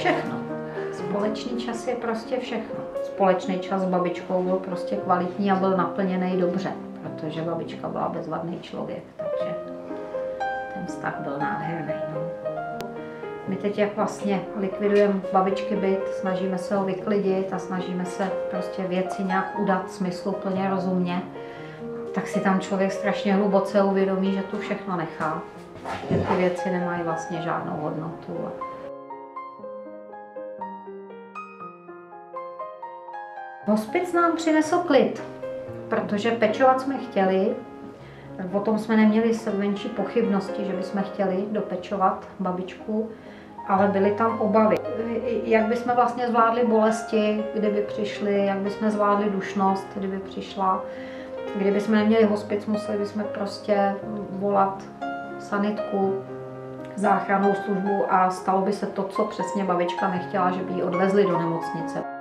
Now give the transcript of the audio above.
Všechno. Společný čas je prostě všechno. Společný čas s babičkou byl prostě kvalitní a byl naplněný dobře, protože babička byla bezvadný člověk, takže ten vztah byl nádherný. No. My teď jak vlastně likvidujeme babičky byt, snažíme se ho vyklidit a snažíme se prostě věci nějak udat smysluplně, rozumně, tak si tam člověk strašně hluboce uvědomí, že tu všechno nechá, že ty věci nemají vlastně žádnou hodnotu. Hospic nám přinesl klid, protože pečovat jsme chtěli, o tom jsme neměli menší pochybnosti, že bychom chtěli dopečovat babičku, ale byly tam obavy. Jak bychom vlastně zvládli bolesti, kdyby přišly, jak bychom zvládli dušnost, kdyby přišla. Kdyby jsme neměli hospic, museli bychom prostě volat sanitku, záchrannou službu a stalo by se to, co přesně babička nechtěla, že by ji odvezli do nemocnice.